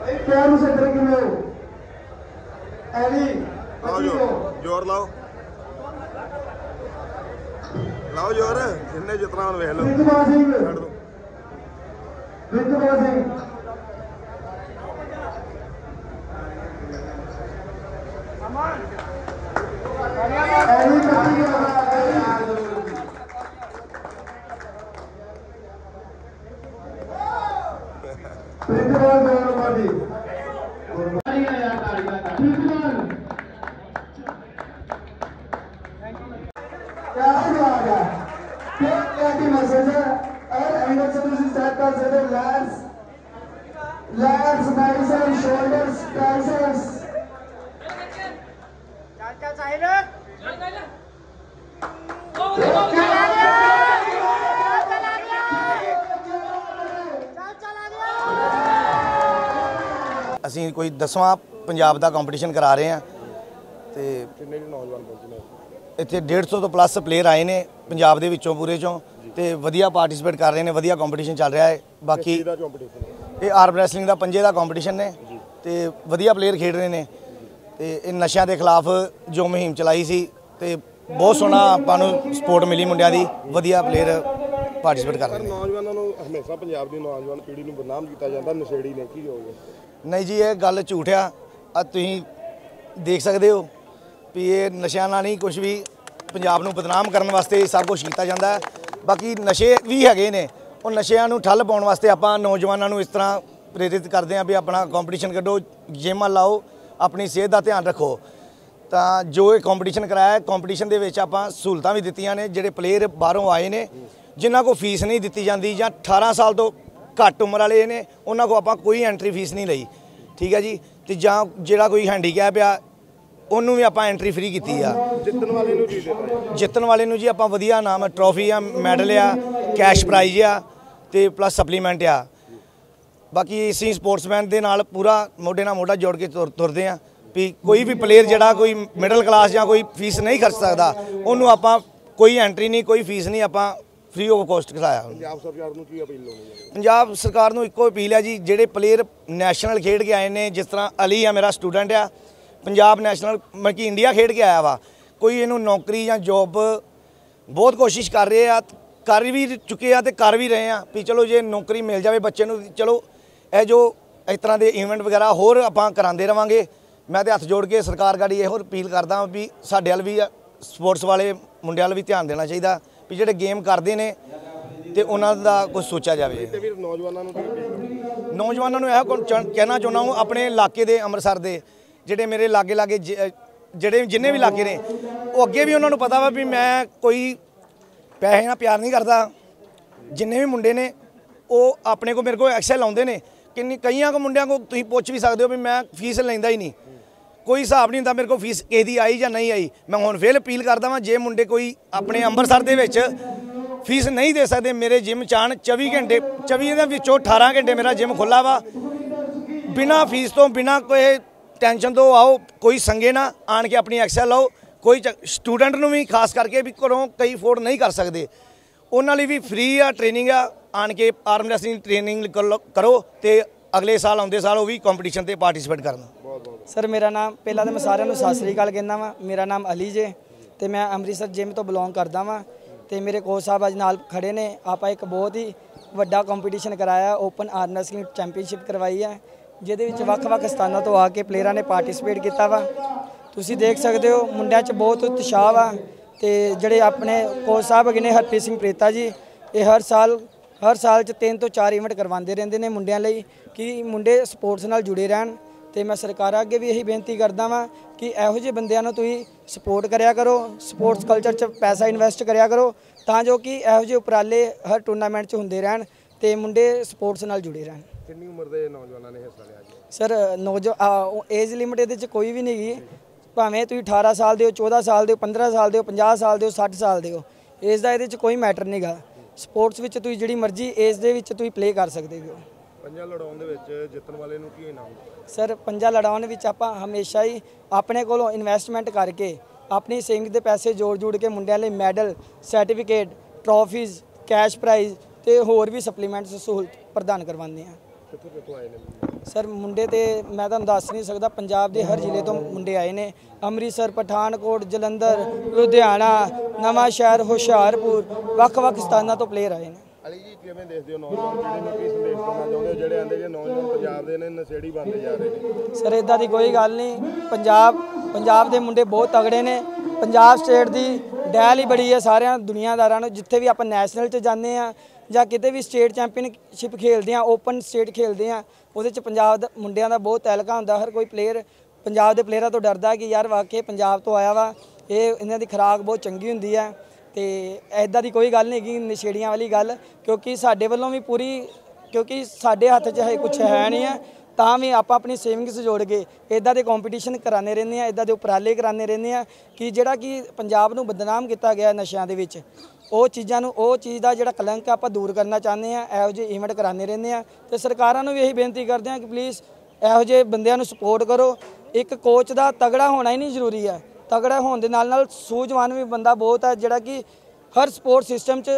ਭਾਈ ਪਿਆਰ ਨੂੰ ਸੱਜਣ ਕਿਵੇਂ ਹੋ? ਐਵੀ ਲਾਓ ਜੋਰ ਜੋਰ ਲਾਓ। ਲਾਓ ਜੋਰ ਜਿੰਨੇ ਜਿਤਨਾ ਹੁਣ ਵੇਖ ਲਓ। ਪ੍ਰਿੰਦਪਾਲ ਸਿੰਘ। ਪ੍ਰਿੰਦਪਾਲ ਸਿੰਘ। प्रिंसिपल गौरव पाटी प्रिंसिपल क्या आएगा क्या क्या की मैसेज है और एंगल से दूसरी साइड का से legs legs biceps shoulders triceps चाचा साइड ਅਸੀਂ ਕੋਈ 10ਵਾਂ ਪੰਜਾਬ ਦਾ ਕੰਪੀਟੀਸ਼ਨ ਕਰਾ ਰਹੇ ਹਾਂ ਤੇ ਕਿੰਨੇ ਜੀ ਨੌਜਵਾਨ ਪਹੁੰਚੇ ਨੇ? ਇੱਥੇ 150 ਤੋਂ ਪਲੱਸ ਪਲੇਅਰ ਆਏ ਨੇ ਪੰਜਾਬ ਦੇ ਵਿੱਚੋਂ ਪੂਰੇ ਚੋਂ ਤੇ ਵਧੀਆ ਪਾਰਟਿਸਿਪੇਟ ਕਰ ਰਹੇ ਨੇ ਵਧੀਆ ਕੰਪੀਟੀਸ਼ਨ ਚੱਲ ਰਿਹਾ ਹੈ। ਬਾਕੀ ਇਹ ਆਰਮ ਰੈਸਲਿੰਗ ਦਾ ਪੰਜੇ ਦਾ ਕੰਪੀਟੀਸ਼ਨ ਨੇ ਤੇ ਵਧੀਆ ਪਲੇਅਰ ਖੇਡ ਰਹੇ ਨੇ ਤੇ ਇਹ ਨਸ਼ਿਆਂ ਦੇ ਖਿਲਾਫ ਜੋ ਮੁਹਿੰਮ ਚਲਾਈ ਸੀ ਤੇ ਬਹੁਤ ਸੋਹਣਾ ਆਪਾਂ ਨੂੰ ਸਪੋਰਟ ਮਿਲੀ ਮੁੰਡਿਆਂ ਦੀ ਵਧੀਆ ਪਲੇਅਰ ਪਾਰਟਿਸਿਪੇਟ ਕਰ ਰਹੇ ਨੇ ਨੌਜਵਾਨਾਂ ਨੂੰ ਹਮੇਸ਼ਾ ਪੰਜਾਬ ਦੀ ਨੌਜਵਾਨ ਪੀੜ੍ਹੀ ਨੂੰ ਬਦਨਾਮ ਕੀਤਾ ਜਾਂਦਾ ਨਸ਼ੇੜੀ ਨੇ ਕੀ ਹੋਵੇ ਨਹੀਂ ਜੀ ਇਹ ਗੱਲ ਝੂਠ ਆ। ਆ ਤੁਸੀਂ ਦੇਖ ਸਕਦੇ ਹੋ ਵੀ ਇਹ ਨਸ਼ਿਆਂ ਨਾਲ ਨਹੀਂ ਕੁਝ ਵੀ ਪੰਜਾਬ ਨੂੰ ਬਦਨਾਮ ਕਰਨ ਵਾਸਤੇ ਸਭ ਕੁਝ ਕੀਤਾ ਜਾਂਦਾ ਬਾਕੀ ਨਸ਼ੇ ਵੀ ਹੈਗੇ ਨੇ। ਉਹ ਨਸ਼ਿਆਂ ਨੂੰ ਠੱਲ ਪਾਉਣ ਵਾਸਤੇ ਆਪਾਂ ਨੌਜਵਾਨਾਂ ਨੂੰ ਇਸ ਤਰ੍ਹਾਂ ਪ੍ਰੇਰਿਤ ਕਰਦੇ ਹਾਂ ਵੀ ਆਪਣਾ ਕੰਪੀਟੀਸ਼ਨ ਕੱਢੋ ਜਿੰਮਾਂ ਲਾਓ ਆਪਣੀ ਸਿਹਤ ਦਾ ਧਿਆਨ ਰੱਖੋ। ਤਾਂ ਜੋ ਇਹ ਕੰਪੀਟੀਸ਼ਨ ਕਰਾਇਆ ਕੰਪੀਟੀਸ਼ਨ ਦੇ ਵਿੱਚ ਆਪਾਂ ਸਹੂਲਤਾਂ ਵੀ ਦਿੱਤੀਆਂ ਨੇ ਜਿਹੜੇ ਪਲੇਅਰ ਬਾਹਰੋਂ ਆਏ ਨੇ ਜਿਨ੍ਹਾਂ ਕੋ ਫੀਸ ਨਹੀਂ ਦਿੱਤੀ ਜਾਂਦੀ ਜਾਂ 18 ਸਾਲ ਤੋਂ ਘੱਟ ਉਮਰ ਵਾਲੇ ਨੇ ਉਹਨਾਂ ਕੋ ਆਪਾਂ ਕੋਈ ਐਂਟਰੀ ਫੀਸ ਨਹੀਂ ਲਈ। ਠੀਕ ਹੈ ਜੀ? ਤੇ ਜਾਂ ਜਿਹੜਾ ਕੋਈ ਹੈਂਡੀਕੈਪ ਆ ਉਹਨੂੰ ਵੀ ਆਪਾਂ ਐਂਟਰੀ ਫ੍ਰੀ ਕੀਤੀ ਆ। ਜਿੱਤਣ ਵਾਲੇ ਨੂੰ ਕੀ ਦੇਤਾ ਜਿੱਤਣ ਵਾਲੇ ਨੂੰ ਜੀ ਆਪਾਂ ਵਧੀਆ ਨਾਮ ਟਰੋਫੀ ਆ ਮੈਡਲ ਆ ਕੈਸ਼ ਪ੍ਰਾਈਜ਼ ਆ ਤੇ ਪਲੱਸ ਸਪਲੀਮੈਂਟ ਆ। ਬਾਕੀ ਅਸੀਂ ਸਪੋਰਟਸਮੈਨ ਦੇ ਨਾਲ ਪੂਰਾ ਮੋਢੇ ਨਾਲ ਮੋਢਾ ਜੋੜ ਕੇ ਤੁਰ- ਤੁਰਦੇ ਆ। ਵੀ ਕੋਈ ਵੀ ਪਲੇਅਰ ਜਿਹੜਾ ਕੋਈ ਮਿਡਲ ਕਲਾਸ ਜਾਂ ਕੋਈ ਫੀਸ ਨਹੀਂ ਖਰਚ ਸਕਦਾ ਉਹਨੂੰ ਆਪਾਂ ਕੋਈ ਐਂਟਰੀ ਨਹੀਂ ਕੋਈ ਫੀਸ ਨਹੀਂ ਆਪਾਂ ਫ੍ਰੀ ਆਫ ਕੋਸਟ ਕਰਾਇਆ। ਪੰਜਾਬ ਸਰਕਾਰ ਨੂੰ ਕੀ ਅਪੀਲ ਲਾਉਣੀ ਹੈ? ਪੰਜਾਬ ਸਰਕਾਰ ਨੂੰ ਇੱਕੋ ਅਪੀਲ ਹੈ ਜੀ ਜਿਹੜੇ ਪਲੇਅਰ ਨੈਸ਼ਨਲ ਖੇਡ ਕੇ ਆਏ ਨੇ ਜਿਸ ਤਰ੍ਹਾਂ ਅਲੀ ਆ ਮੇਰਾ ਸਟੂਡੈਂਟ ਆ ਪੰਜਾਬ ਨੈਸ਼ਨਲ ਮਤਲਬ ਕਿ ਇੰਡੀਆ ਖੇਡ ਕੇ ਆਇਆ ਵਾ ਕੋਈ ਇਹਨੂੰ ਨੌਕਰੀ ਜਾਂ ਜੌਬ ਬਹੁਤ ਕੋਸ਼ਿਸ਼ ਕਰ ਰਹੇ ਆ ਕਰ ਵੀ ਚੁੱਕੇ ਆ ਤੇ ਕਰ ਵੀ ਰਹੇ ਆ ਵੀ ਚਲੋ ਜੇ ਨੌਕਰੀ ਮਿਲ ਜਾਵੇ ਬੱਚੇ ਨੂੰ ਚਲੋ ਇਹ ਜੋ ਇਸ ਤਰ੍ਹਾਂ ਦੇ ਇਵੈਂਟ ਵਗੈਰਾ ਹੋਰ ਆਪਾਂ ਕਰਾਉਂਦੇ ਰਵਾਂਗੇ ਮੈਂ ਤੇ ਹੱਥ ਜੋੜ ਕੇ ਸਰਕਾਰ ਗਾੜੀ ਇਹੋ ਅਪੀਲ ਕਰਦਾ ਵੀ ਸਾਡੇ ਵੱਲ ਵੀ ਸਪੋਰਟਸ ਵਾਲੇ ਮੁੰਡਿਆਂ ਵੱਲ ਵੀ ਧਿਆਨ ਦੇਣਾ ਚਾਹੀਦਾ ਵੀ ਜਿਹੜੇ ਗੇਮ ਕਰਦੇ ਨੇ ਤੇ ਉਹਨਾਂ ਦਾ ਕੁਝ ਸੋਚਿਆ ਜਾਵੇ। ਤੇ ਵੀ ਨੌਜਵਾਨਾਂ ਨੂੰ ਨੌਜਵਾਨਾਂ ਨੂੰ ਇਹ ਕਹਿਣਾ ਚਾਹੁੰਦਾ ਹਾਂ ਆਪਣੇ ਇਲਾਕੇ ਦੇ ਅੰਮ੍ਰਿਤਸਰ ਦੇ ਜਿਹੜੇ ਮੇਰੇ ਲਾਗੇ ਲਾਗੇ ਜਿਹੜੇ ਜਿੰਨੇ ਵੀ ਇਲਾਕੇ ਨੇ ਉਹ ਅੱਗੇ ਵੀ ਉਹਨਾਂ ਨੂੰ ਪਤਾ ਵਾ ਵੀ ਮੈਂ ਕੋਈ ਪੈਸੇ ਨਾਲ ਪਿਆਰ ਨਹੀਂ ਕਰਦਾ। ਜਿੰਨੇ ਵੀ ਮੁੰਡੇ ਨੇ ਉਹ ਆਪਣੇ ਕੋ ਮੇਰੇ ਕੋ ਐਕਸਲ ਆਉਂਦੇ ਨੇ। ਕਿੰਨੀ ਕਈਆਂ ਕੋ ਮੁੰਡਿਆਂ ਕੋ ਤੁਸੀਂ ਪੁੱਛ ਵੀ ਸਕਦੇ ਹੋ ਵੀ ਮੈਂ ਫੀਸ ਲੈਂਦਾ ਹੀ ਨਹੀਂ। ਕੋਈ ਹਿਸਾਬ ਨਹੀਂ ਹੁੰਦਾ ਮੇਰੇ ਕੋਲ ਫੀਸ ਕਿਸੇ ਦੀ ਆਈ ਜਾਂ ਨਹੀਂ ਆਈ। ਮੈਂ ਹੁਣ ਫੇਰ ਅਪੀਲ ਕਰਦਾ ਵਾਂ, ਜੇ ਮੁੰਡੇ ਕੋਈ ਆਪਣੇ ਅੰਮ੍ਰਿਤਸਰ ਦੇ ਵਿੱਚ ਫੀਸ ਨਹੀਂ ਦੇ ਸਕਦੇ, ਮੇਰੇ ਜਿਮ ਚਾਣ 24 ਘੰਟੇ 24 ਦੇ ਵਿੱਚੋਂ 18 ਘੰਟੇ ਮੇਰਾ ਜਿਮ ਖੁੱਲਾ ਵਾ। ਬਿਨਾ ਫੀਸ ਤੋਂ, ਬਿਨਾ ਕੋਈ ਟੈਨਸ਼ਨ ਤੋਂ ਆਓ, ਕੋਈ ਸੰਗੇ ਨਾ, ਆਣ ਕੇ ਆਪਣੀ ਐਕਸਲ ਲਾਓ। ਕੋਈ ਸਟੂਡੈਂਟ ਨੂੰ ਵੀ ਖਾਸ ਕਰਕੇ ਵੀ ਘਰੋਂ ਕਈ ਅਫੋਰਡ ਨਹੀਂ ਕਰ ਸਕਦੇ। ਉਹਨਾਂ ਲਈ ਵੀ ਫ੍ਰੀ ਆ ਟ੍ਰੇਨਿੰਗ ਆ, ਆਣ ਕੇ ਆਰਮ ਰੈਸਲਿੰਗ ਟ੍ਰੇਨਿੰਗ ਕਰੋ ਤੇ ਅਗਲੇ ਸਾਲ ਆਉਂਦੇ ਸਾਲ ਉਹ ਵੀ ਕੰਪੀਟੀਸ਼ਨ ਤੇ ਪਾਰਟਿਸਿਪੇਟ ਕਰਨ। ਸਰ, ਮੇਰਾ ਨਾਮ, ਪਹਿਲਾਂ ਤਾਂ ਮੈਂ ਸਾਰਿਆਂ ਨੂੰ ਸਤਿ ਸ੍ਰੀ ਅਕਾਲ ਕਹਿੰਦਾ ਵਾਂ। ਮੇਰਾ ਨਾਮ ਅਲੀ ਜੇ ਤੇ ਮੈਂ ਅੰਮ੍ਰਿਤਸਰ ਜਿਮ ਤੋਂ ਬਿਲੋਂਗ ਕਰਦਾ ਵਾਂ। ਤੇ ਮੇਰੇ ਕੋਚ ਸਾਹਿਬ ਅੱਜ ਨਾਲ ਖੜੇ ਨੇ। ਆਪਾਂ ਇੱਕ ਬਹੁਤ ਹੀ ਵੱਡਾ ਕੰਪੀਟੀਸ਼ਨ ਕਰਾਇਆ ਓਪਨ ਆਰਮ ਰੈਸਲਿੰਗ ਚੈਂਪੀਅਨਸ਼ਿਪ ਕਰਵਾਈ ਹੈ ਜਿਹਦੇ ਵਿੱਚ ਵੱਖ-ਵੱਖ ਸਥਾਨਾਂ ਤੋਂ ਆ ਕੇ ਪਲੇਅਰਾਂ ਨੇ ਪਾਰਟਿਸਿਪੇਟ ਕੀਤਾ ਵਾ। ਤੁਸੀਂ ਦੇਖ ਸਕਦੇ ਹੋ, ਮੁੰਡਿਆਂ 'ਚ ਬਹੁਤ ਉਤਸ਼ਾਹ ਵਾ। ਤੇ ਜਿਹੜੇ ਆਪਣੇ ਕੋਚ ਸਾਹਿਬ ਹੈਗੇ ਨੇ, ਹਰਪ੍ਰੀਤ ਸਿੰਘ ਪ੍ਰੇਤਾ ਜੀ, ਇਹ ਹਰ ਸਾਲ ਹਰ ਸਾਲ 'ਚ ਤਿੰਨ ਤੋਂ ਚਾਰ ਇਵੈਂਟ ਕਰਵਾਉਂਦੇ ਰਹਿੰਦੇ ਨੇ ਮੁੰਡਿਆਂ ਲਈ, ਕਿ ਮੁੰਡੇ ਸਪੋਰਟਸ ਨਾਲ ਜੁੜੇ ਰਹਿਣ। ਤੇ ਮੈਂ ਸਰਕਾਰਾਂ ਅੱਗੇ ਵੀ ਇਹੀ ਬੇਨਤੀ ਕਰਦਾ ਵਾਂ ਕਿ ਇਹੋ ਜਿਹੇ ਬੰਦਿਆਂ ਨੂੰ ਤੁਸੀਂ ਸਪੋਰਟ ਕਰਿਆ ਕਰੋ ਸਪੋਰਟਸ ਕਲਚਰ 'ਚ ਪੈਸਾ ਇਨਵੈਸਟ ਕਰਿਆ ਕਰੋ ਤਾਂ ਜੋ ਕਿ ਇਹੋ ਜਿਹੇ ਉਪਰਾਲੇ ਹਰ ਟੂਰਨਾਮੈਂਟ 'ਚ ਹੁੰਦੇ ਰਹਿਣ ਤੇ ਮੁੰਡੇ ਸਪੋਰਟਸ ਨਾਲ ਜੁੜੇ ਰਹਿਣ। ਕਿੰਨੀ ਉਮਰ ਦੇ ਨੌਜਵਾਨਾਂ ਨੇ ਹਿੱਸਾ ਲਿਆ ਜੀ ਸਰ ਨੌਜਵਾਨ ਏਜ ਲਿਮਿਟ ਇਹਦੇ 'ਚ ਕੋਈ ਵੀ ਨਹੀਂ ਗੀ ਭਾਵੇਂ ਤੁਸੀਂ 18 ਸਾਲ ਦੇ ਹੋ 14 ਸਾਲ ਦੇ ਹੋ 15 ਸਾਲ ਦੇ ਹੋ 50 ਸਾਲ ਦੇ ਹੋ 60 ਸਾਲ ਦੇ ਹੋ ਏਜ ਦਾ ਇਹਦੇ 'ਚ ਕੋਈ ਮੈਟਰ ਨਹੀਂਗਾ ਸਪੋਰਟਸ ਵਿੱਚ ਤੁਸੀਂ ਜਿਹੜੀ ਮਰਜ਼ੀ ਏਜ ਦੇ ਵਿੱਚ ਤੁਸੀਂ ਪਲੇ ਕਰ ਸਕਦੇ ਹੋ। ਪੰਜਾਂ ਲੜਾਉਣ ਦੇ ਵਿੱਚ ਜਿੱਤਣ ਵਾਲੇ ਨੂੰ ਕੀ ਇਨਾਮ? ਸਰ ਪੰਜਾ ਲੜਾਉਣ ਵਿੱਚ ਆਪਾਂ ਹਮੇਸ਼ਾ ਹੀ ਆਪਣੇ ਕੋਲੋਂ ਇਨਵੈਸਟਮੈਂਟ ਕਰਕੇ ਆਪਣੀ ਸੇਵਿੰਗ ਦੇ ਪੈਸੇ ਜੋੜ ਜੋੜ ਕੇ ਮੁੰਡਿਆਂ ਲਈ medal certificate trophies cash prize ਤੇ ਹੋਰ ਵੀ ਸਪਲੀਮੈਂਟਸ ਸਹੂਲਤ ਪ੍ਰਦਾਨ ਕਰਵਾਉਂਦੇ ਹਾਂ। ਕਿੱਥੋਂ ਕਿੱਥੋਂ ਆਏ ਨੇ ਸਰ ਮੁੰਡੇ ਤੇ ਮੈਂ ਤੁਹਾਨੂੰ ਦੱਸ ਨਹੀਂ ਸਕਦਾ ਪੰਜਾਬ ਦੇ ਹਰ ਜ਼ਿਲ੍ਹੇ ਤੋਂ ਮੁੰਡੇ ਆਏ ਨੇ। ਅੰਮ੍ਰਿਤਸਰ ਪਠਾਨਕੋਟ ਜਲੰਧਰ ਲੁਧਿਆਣਾ ਨਵਾਂ ਸ਼ਹਿਰ ਹੁਸ਼ਿਆਰਪੁਰ ਵੱਖ-ਵੱਖ ਸਥਾਨਾਂ ਤੋਂ ਪਲੇਅਰ ਆਏ ਨੇ। ਅਲੀ ਜੀ, ਕਿਵੇਂ ਦੇਖਦੇ ਹੋ ਨੌਜਵਾਨ ਪੀੜ੍ਹੀ ਨੂੰ ਕੀ ਸੰਦੇਸ਼ ਦੇਣਾ ਚਾਹੁੰਦੇ ਹੋ? ਜਿਹੜੇ ਆਂਦੇ ਕਿ ਨੌਜਵਾਨ ਪੰਜਾਬ ਦੇ ਨੇ, ਨਸ਼ੇੜੀ ਬਣਦੇ ਜਾ ਰਹੇ ਨੇ। ਸਰ ਇਦਾਂ ਦੀ ਕੋਈ ਗੱਲ ਨਹੀਂ। ਪੰਜਾਬ ਪੰਜਾਬ ਦੇ ਮੁੰਡੇ ਬਹੁਤ ਤਗੜੇ ਨੇ। ਪੰਜਾਬ ਸਟੇਟ ਦੀ ਡੈਲ ਹੀ ਬੜੀ ਹੈ ਸਾਰਿਆਂ ਦੁਨੀਆਦਾਰਾਂ ਨੂੰ। ਜਿੱਥੇ ਵੀ ਆਪਾਂ ਨੈਸ਼ਨਲ 'ਚ ਜਾਂਦੇ ਆ ਜਾਂ ਕਿਤੇ ਵੀ ਸਟੇਟ ਚੈਂਪੀਅਨਸ਼ਿਪ ਖੇਡਦੇ ਆ ਓਪਨ ਸਟੇਟ ਖੇਡਦੇ ਆ ਉਹਦੇ 'ਚ ਪੰਜਾਬ ਦਾ ਮੁੰਡਿਆਂ ਦਾ ਬਹੁਤ ਤਹਿਲਕਾ ਹੁੰਦਾ। ਹਰ ਕੋਈ ਪਲੇਅਰ ਪੰਜਾਬ ਦੇ ਪਲੇਅਰਾਂ ਤੋਂ ਡਰਦਾ ਕਿ ਯਾਰ ਵਾਕਈ ਪੰਜਾਬ ਤੋਂ ਆਇਆ ਵਾ। ਇਹ, ਇਹਨਾਂ ਦੀ ਖੁਰਾਕ ਬਹੁਤ ਚੰਗੀ ਹੁੰਦੀ ਹੈ। ਤੇ ਐਦਾਂ ਦੀ ਕੋਈ ਗੱਲ ਨਹੀਂ ਹੈਗੀ, ਨਸ਼ੇੜੀਆਂ ਵਾਲੀ ਗੱਲ, ਕਿਉਂਕਿ ਸਾਡੇ ਵੱਲੋਂ ਵੀ ਪੂਰੀ, ਕਿਉਂਕਿ ਸਾਡੇ ਹੱਥ 'ਚ ਹੈ ਕੁਝ ਹੈ ਨਹੀਂ ਹੈ ਤਾਂ ਵੀ ਆਪਾਂ ਆਪਣੀ ਸੇਵਿੰਗਸ ਜੋੜ ਕੇ ਇਦਾਂ ਦੇ ਕੰਪੀਟੀਸ਼ਨ ਕਰਾਣੇ ਰਹਿੰਦੇ ਆ ਇਦਾਂ ਦੇ ਉਪਰਾਲੇ ਕਰਾਣੇ ਰਹਿੰਦੇ ਆ, ਕਿ ਜਿਹੜਾ ਕਿ ਪੰਜਾਬ ਨੂੰ ਬਦਨਾਮ ਕੀਤਾ ਗਿਆ ਨਸ਼ਿਆਂ ਦੇ ਵਿੱਚ, ਉਹ ਚੀਜ਼ਾਂ ਨੂੰ, ਉਹ ਚੀਜ਼ ਦਾ ਜਿਹੜਾ ਕਲੰਕ ਆਪਾਂ ਦੂਰ ਕਰਨਾ ਚਾਹੁੰਦੇ ਆ, ਇਹੋ ਜਿਹੇ ਇਵੈਂਟ ਕਰਾਣੇ ਰਹਿੰਦੇ ਆ, ਤੇ ਸਰਕਾਰਾਂ ਨੂੰ ਵੀ ਇਹੀ ਬੇਨਤੀ ਕਰਦੇ ਆ ਕਿ ਪਲੀਜ਼ ਇਹੋ ਜਿਹੇ ਬੰਦਿਆਂ ਨੂੰ ਸਪੋਰਟ ਕਰੋ, ਇੱਕ ਕੋਚ ਦਾ ਤਗੜਾ ਹੋਣਾ ਹੀ ਨਹੀਂ ਜ਼ਰੂਰੀ ਹੈ ਤਗੜਾ ਹੋਣ ਦੇ ਨਾਲ ਨਾਲ ਸੂਝਵਾਨ ਵੀ ਬੰਦਾ ਬਹੁਤ ਹੈ, ਜਿਹੜਾ ਕਿ ਹਰ ਸਪੋਰਟ ਸਿਸਟਮ 'ਚ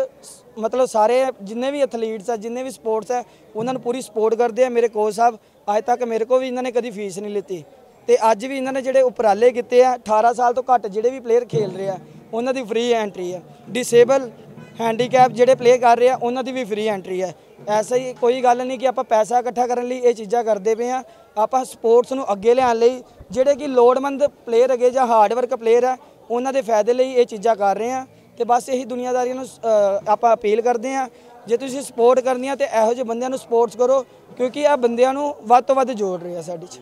ਮਤਲਬ ਸਾਰੇ ਜਿੰਨੇ ਵੀ ਐਥਲੀਟਸ ਆ, ਜਿੰਨੇ ਵੀ ਸਪੋਰਟਸ ਹੈ, ਉਹਨਾਂ ਨੂੰ ਪੂਰੀ ਸਪੋਰਟ ਕਰਦੇ ਆ। ਮੇਰੇ ਕੋਚ ਸਾਹਿਬ ਅੱਜ ਤੱਕ ਮੇਰੇ ਕੋਲ ਵੀ ਇਹਨਾਂ ਨੇ ਕਦੀ ਫੀਸ ਨਹੀਂ ਲਿੱਤੀ। ਤੇ ਅੱਜ ਵੀ ਇਹਨਾਂ ਨੇ ਜਿਹੜੇ ਉਪਰਾਲੇ ਕੀਤੇ ਆ 18 ਸਾਲ ਤੋਂ ਘੱਟ ਜਿਹੜੇ ਵੀ ਪਲੇਅਰ ਖੇਲ ਰਹੇ ਆ, ਉਹਨਾਂ ਦੀ ਫ੍ਰੀ ਐਂਟਰੀ ਹੈ ਡਿਸੇਬਲ ਹੈਂਡੀਕੈਪ ਜਿਹੜੇ ਪਲੇ ਕਰ ਰਹੇ ਆ, ਉਹਨਾਂ ਦੀ ਵੀ ਫ੍ਰੀ ਐਂਟਰੀ ਹੈ। ਐਸਾ ਹੀ ਕੋਈ ਗੱਲ ਨਹੀਂ ਕਿ ਆਪਾਂ ਪੈਸਾ ਇਕੱਠਾ ਕਰਨ ਲਈ ਇਹ ਚੀਜ਼ਾਂ ਕਰਦੇ ਪਏ ਆ। ਆਪਾਂ ਸਪੋਰਟਸ ਨੂੰ ਅੱਗੇ ਲਿਆਉਣ ਲਈ ਜਿਹੜੇ ਕਿ ਲੋੜਮੰਦ ਪਲੇਅਰ ਹੈਗੇ ਜਾਂ ਹਾਰਡਵਰਕ ਪਲੇਅਰ ਆ, ਉਹਨਾਂ ਦੇ ਫਾਇਦੇ ਲਈ ਇਹ ਚੀਜ਼ਾਂ ਕਰ ਰਹੇ ਆ। ਤੇ ਬਸ ਇਹੀ ਦੁਨੀਆਦਾਰੀ ਨੂੰ ਆਪਾਂ ਅਪੀਲ ਕਰਦੇ ਆ। ਜੇ ਤੁਸੀਂ ਸਪੋਰਟ ਕਰਨੀ ਆ ਤੇ ਇਹੋ ਜਿਹੇ ਬੰਦਿਆਂ ਨੂੰ ਸਪੋਰਟਸ ਕਰੋ, ਕਿਉਂਕਿ ਇਹ ਬੰਦਿਆਂ ਨੂੰ ਵੱਧ ਤੋਂ ਵੱਧ ਜੋੜ ਰਹੇ ਆ ਸਾਡੀ ਚ।